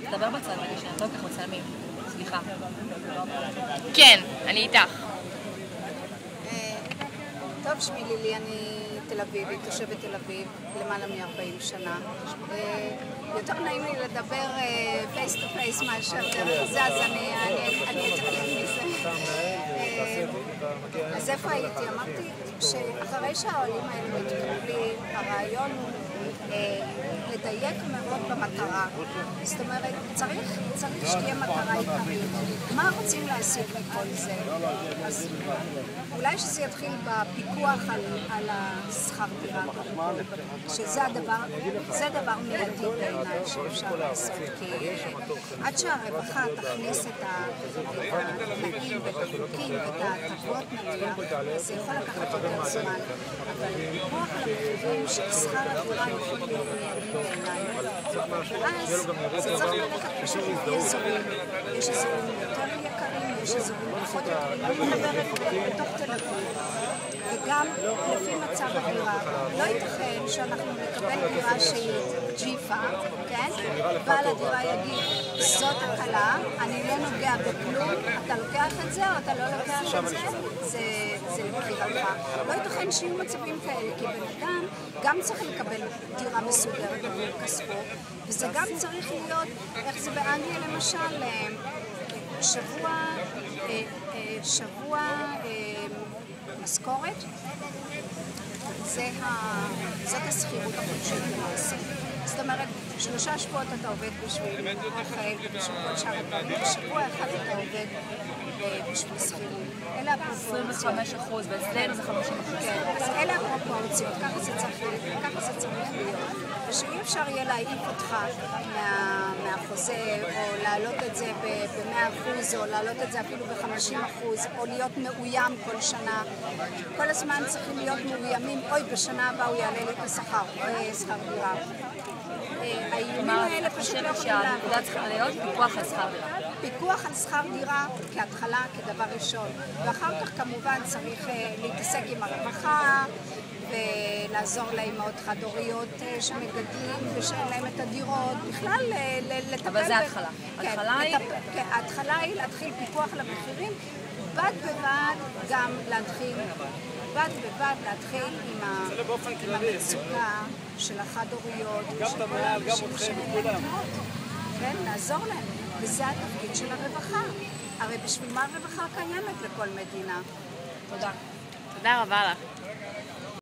תדבר בצד רגע, שאני לא כל כך מצלמים. סליחה. כן, אני איתך. אה, טוב, שמי לילי, אני תל אביבית, תושבת תל אביב, למעלה מ-40 שנה. אה, יותר נעים לי לדבר face to face מאשר דרך זה, אז אני אתקן מזה. אה, אז איפה הייתי? אמרתי שאחרי שהעולים האלה מתקבלים, הרעיון הוא לדייק מאוד במטרה. זאת אומרת, צריך, צריך שתהיה מטרה עיקרית. מה רוצים להשיג מכל זה? אז אולי שזה יתחיל בפיקוח על, על השכר דירה, שזה הדבר, זה דבר מיידי בעיניי שאפשר לעשות, כי עד שהרווחה תכניס את התנאים ואת החוקים ואת ההטבות נניח, זה יכול לקחת יותר זמן. אבל פיקוח על המחירים של שכר הדירה יכול להיות. ואז זה צריך ללכת לפי אזורים. יש אזורים יותר יקרים, יש אזורים פחות יקרים. אני מדברת בתוך תל אביב. וגם לפי מצב הדירה. לא ייתכן שאנחנו נקבל דירה שהיא ג'יפה, כן? בעל הדירה יגיד, זאת הקלה, אני לא נוגע בכלום, אתה לוקח את זה או אתה לא לוקח את זה, זה לא ייתכן שיהיו מצבים כאלה, כי בן אדם גם צריך לקבל דירה מסודרת עבור כספו, וזה גם צריך להיות, איך זה באנגליה למשל, שבוע, שבוע משכורת, זאת השכירות החודשית למעשה. זאת אומרת, שלושה שבועות אתה עובד בשביל רפאל ובשביל שאר הדברים, ושבוע אחד אתה עובד בשביל שכירות. אלה הפרופורציות. 25 אחוז, ואצלנו זה 50 אחוז. כן, אז אלה הפרופורציות, ככה זה צריך להיות. ושאי אפשר יהיה להעיף אותך מהחוזה, או להעלות את זה ב-100%, או להעלות את זה אפילו ב-50%, או להיות מאוים כל שנה. כל הזמן צריכים להיות מאוימים, אוי, בשנה הבאה הוא יעלה לי את השכר, שכר דירה. האיומים האלה פשוט לא יכולים לעבוד. שהנקודה צריכה להיות פיקוח על שכר דירה. פיקוח על שכר דירה כהתחלה, כדבר ראשון. ואחר כך כמובן צריך להתעסק עם הרווחה ולעזור לאימהות חד-הוריות שמגדלים ושאין להם את הדירות. בכלל, לטפל... אבל זה ההתחלה. כן, כן, ההתחלה היא להתחיל פיקוח על המחירים, בד בבד גם להתחיל... בד בבד להתחיל עם המצוקה של החד-הוריות ושל כל האנשים שאין להם דירות. כן, לעזור להם. וזה התפקיד של הרווחה. הרי בשביל מה הרווחה קיימת לכל מדינה? תודה. תודה רבה לך.